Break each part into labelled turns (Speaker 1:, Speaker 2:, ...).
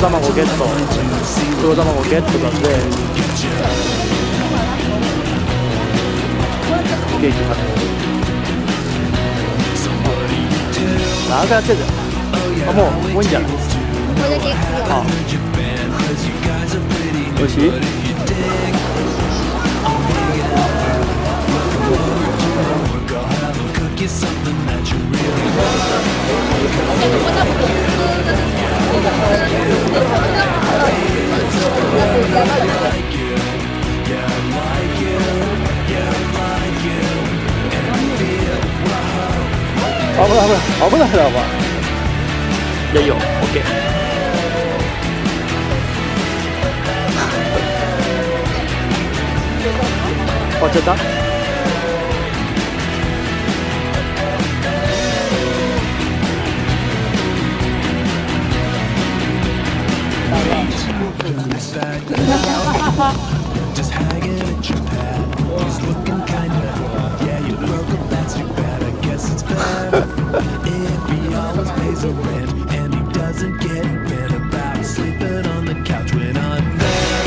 Speaker 1: 卵
Speaker 2: ゲット。黒卵ゲットなんで。ケ
Speaker 1: ーキ買って。長くやってるじゃんあもうもういいんじゃ
Speaker 3: ない？あ。美味し
Speaker 1: い？역시.
Speaker 2: cook is something that you really
Speaker 1: 아무나 아무나 아무나 해봐. 예요. 오케이. 어
Speaker 2: if he always pays the rent and he doesn't get bent about sleeping on the couch when I'm there.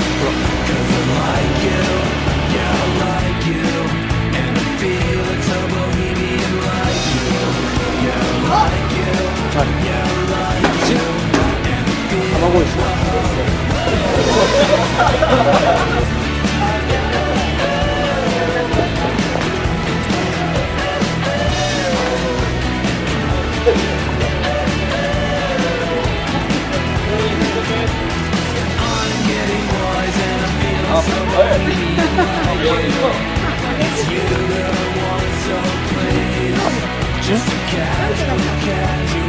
Speaker 2: Cause I like you, yeah, I like you, and I feel like so bohemian like you. Yeah, I like you, yeah, I like you, and I feel just a casual, casual,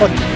Speaker 1: 哦